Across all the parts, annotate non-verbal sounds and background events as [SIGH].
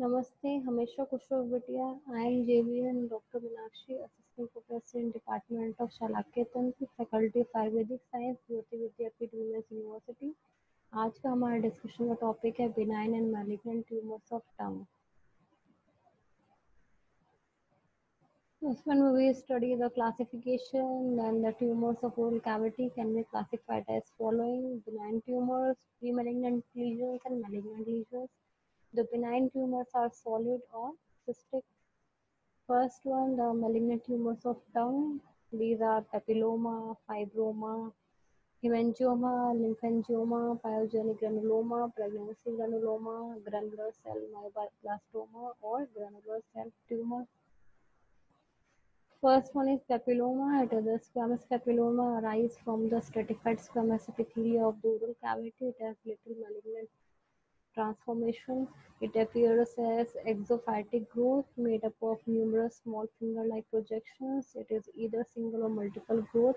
Namaste, Hamesha Kushwavitia. I am JVN Dr. Minakshi, Assistant Professor in Department of Shalakya Faculty of Ayurvedic Science, Jyoti Vidyapith Women's University. आज का हमारा discussion का topic है benign and malignant tumours of tongue This one we study the classification and the tumors of oral cavity can be classified as following benign tumors, pre-malignant lesions and malignant lesions. The benign tumors are solid or cystic. First one, the malignant tumors of tongue. These are papilloma, fibroma, hemangioma, lymphangioma, pyogenic granuloma, pregnancy granuloma, granular cell myoblastoma, or granular cell tumor. First one is papilloma. It is squamous papilloma arise from the stratified squamous epithelia of the oral cavity. It has little malignant transformation. It appears as exophytic growth made up of numerous small finger-like projections. It is either single or multiple growth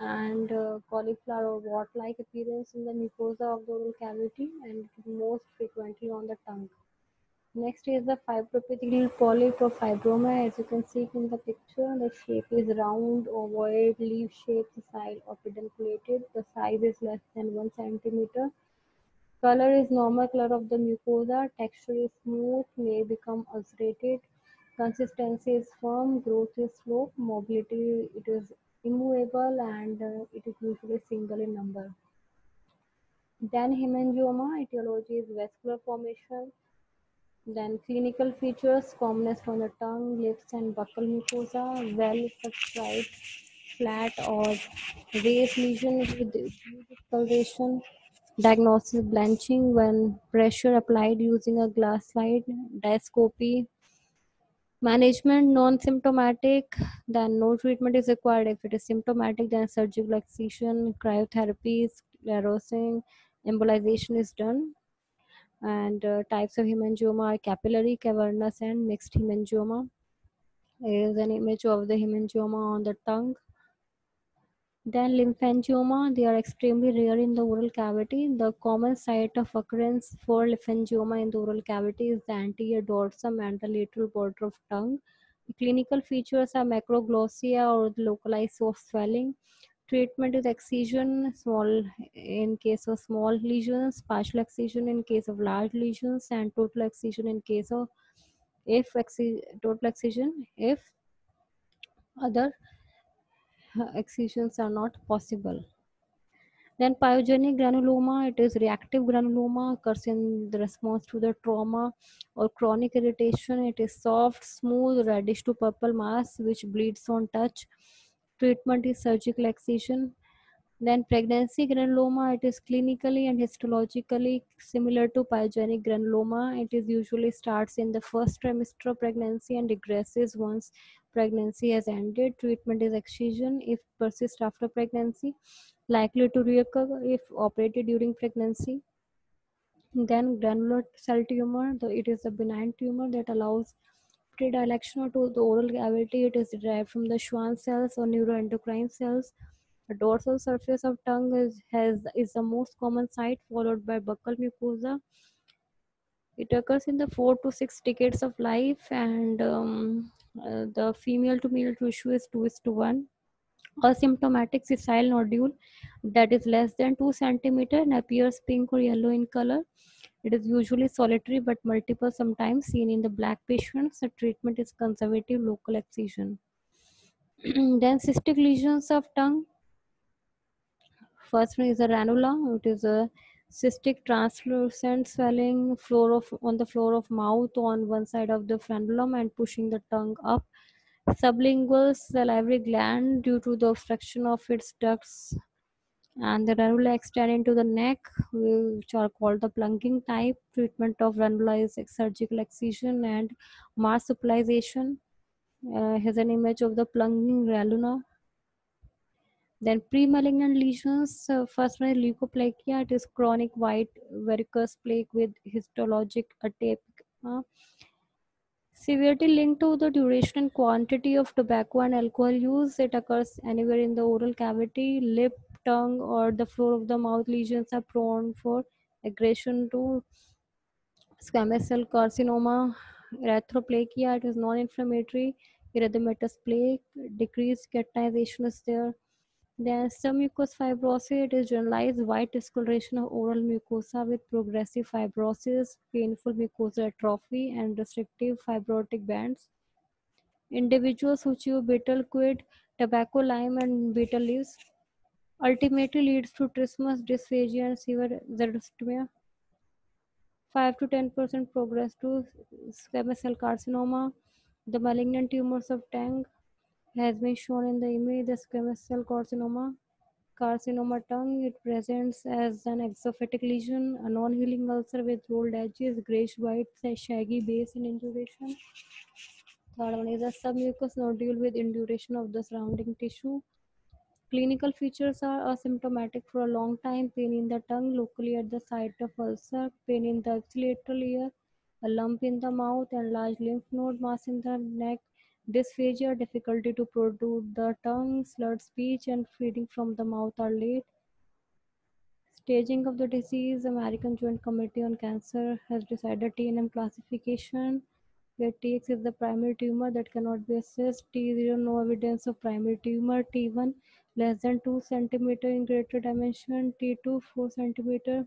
and uh, cauliflower or wart-like appearance in the mucosa of the oral cavity and most frequently on the tongue. Next is the fibroepithelial polyp or fibroma. As you can see in the picture, the shape is round, ovoid, leaf-shaped, side or pedunculated. The size is less than 1 centimeter Color is normal color of the mucosa. Texture is smooth, may become ulcerated. Consistency is firm, growth is slow, mobility it is immovable and uh, it is usually single in number. Then hemangioma, etiology is vascular formation. Then clinical features, commonest on the tongue, lips and buccal mucosa, well circumscribed, flat or raised lesion with discoloration diagnosis blanching when pressure applied using a glass slide, diascopy, management non-symptomatic, then no treatment is required. If it is symptomatic, then surgical excision, cryotherapy, sclerosing, embolization is done. And uh, types of hemangioma are capillary, cavernous, and mixed hemangioma. Here is an image of the hemangioma on the tongue. Then lymphangioma, they are extremely rare in the oral cavity. The common site of occurrence for lymphangioma in the oral cavity is the anterior dorsum and the lateral border of tongue. The clinical features are macroglossia or localized soft swelling. Treatment is excision, small in case of small lesions, partial excision in case of large lesions, and total excision in case of if total excision if other [LAUGHS] excisions are not possible. Then pyogenic granuloma, it is reactive granuloma, occurs in the response to the trauma or chronic irritation. It is soft, smooth, reddish to purple mass which bleeds on touch. Treatment is surgical excision. Then pregnancy granuloma, it is clinically and histologically similar to pyogenic granuloma. It is usually starts in the first trimester of pregnancy and regresses once pregnancy has ended. Treatment is excision if persists after pregnancy, likely to reoccur if operated during pregnancy. Then granular cell tumor, the, it is a benign tumor that allows predilection to the oral cavity. It is derived from the Schwann cells or neuroendocrine cells. The dorsal surface of tongue is, has, is the most common site, followed by buccal mucosa. It occurs in the four to six decades of life, and um, uh, the female to male ratio is 2 is to 1. Asymptomatic sessile nodule that is less than 2 centimeter and appears pink or yellow in color. It is usually solitary but multiple sometimes seen in the black patients. The treatment is conservative local excision. [CLEARS THROAT] then cystic lesions of tongue. First one is a ranula. It is a cystic translucent swelling floor of on the floor of mouth on one side of the frenulum and pushing the tongue up. Sublingual salivary gland due to the obstruction of its ducts and the ranula extend into the neck which are called the plunging type. Treatment of ranula is surgical excision and marsupialization uh, has an image of the plunging ranula then pre-malignant lesions, uh, first one is leukoplakia. It is chronic white verrucous plaque with histologic atypia. Uh, severity linked to the duration and quantity of tobacco and alcohol use. It occurs anywhere in the oral cavity, lip, tongue, or the floor of the mouth. Lesions are prone for aggression to Squamous cell carcinoma, erythroplakia, it is non-inflammatory, erythematous plaque, decreased keratinization is there. Then submucous fibrosis, it is generalized white discoloration of oral mucosa with progressive fibrosis, painful mucosal atrophy, and restrictive fibrotic bands. Individuals who chew betel quid, tobacco, lime, and betel leaves ultimately leads to trismus, dysphagia, and severe xerostomia. 5 to 10% progress to squamous cell carcinoma. The malignant tumors of tongue has been shown in the image, the squamous cell carcinoma. Carcinoma tongue, it presents as an exophytic lesion, a non-healing ulcer with rolled edges, grayish white, shaggy base and induration. Third one is a submucous nodule with induration of the surrounding tissue. Clinical features are asymptomatic for a long time, pain in the tongue locally at the site of ulcer, pain in the ipsilateral ear, a lump in the mouth and large lymph node mass in the neck, dysphagia, difficulty to protrude the tongue, slurred speech and feeding from the mouth are late. Staging of the disease, American Joint Committee on Cancer has decided TNM classification where TX is the primary tumor that cannot be assessed, T0 no evidence of primary tumor, T1 less than 2 centimeter in greater dimension, T2 4 centimeter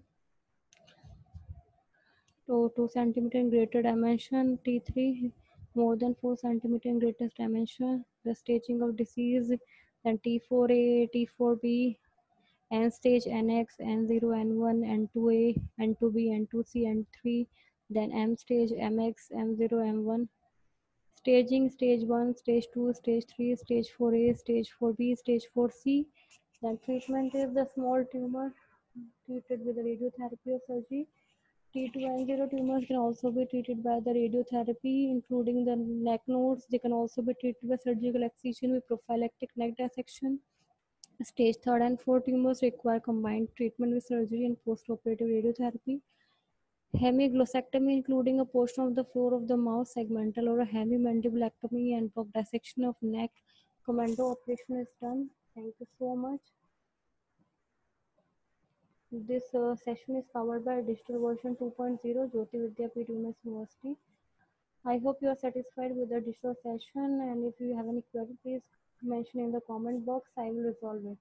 to 2 centimeter in greater dimension, T3 more than 4 centimeter in greatest dimension, the staging of disease, then T4A, T4B, N stage NX, N0, N1, N2A, N2B, N2C, N3, then M stage MX, M0, M1. Staging stage 1, stage 2, stage 3, stage 4A, stage 4B, stage 4C. Then treatment is the small tumor treated with the radiotherapy or surgery. T2 and 0 tumors can also be treated by the radiotherapy, including the neck nodes. They can also be treated by surgical excision with prophylactic neck dissection. Stage 3 and 4 tumors require combined treatment with surgery and postoperative radiotherapy. Hemiglossectomy, including a portion of the floor of the mouth, segmental or a hemimandibulectomy and dissection of neck. Commando operation is done. Thank you so much. This uh, session is covered by digital version 2.0 Jayoti Vidyapeeth University. I hope you are satisfied with the digital session and if you have any query, please mention in the comment box. I will resolve it.